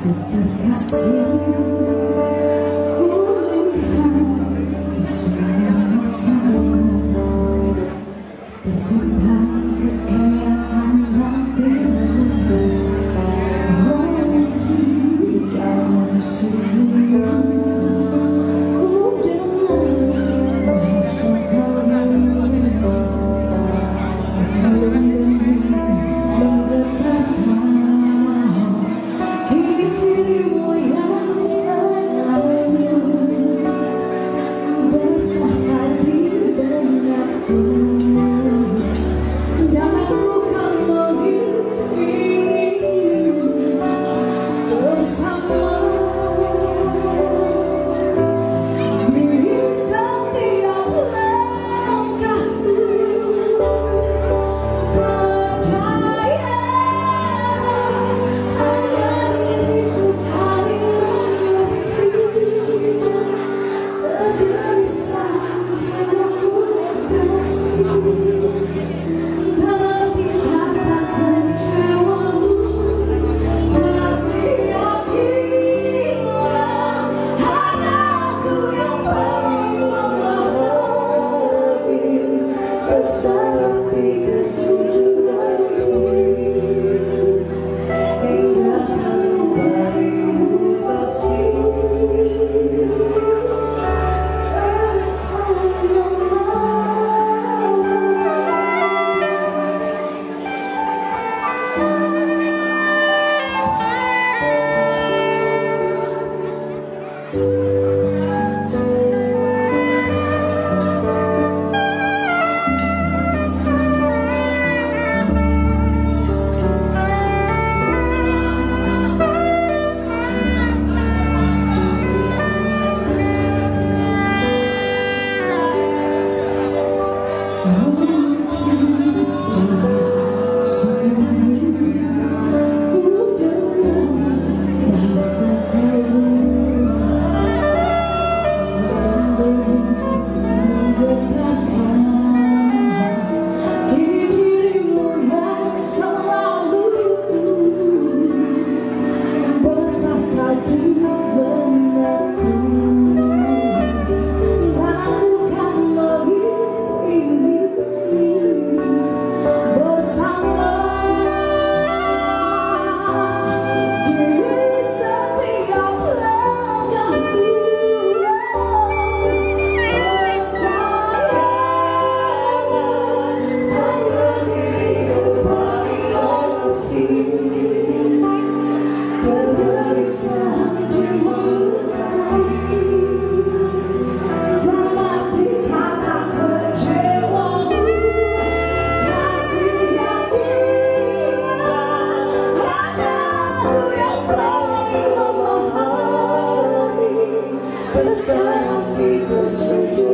Somehow pensar. the sun on people to do.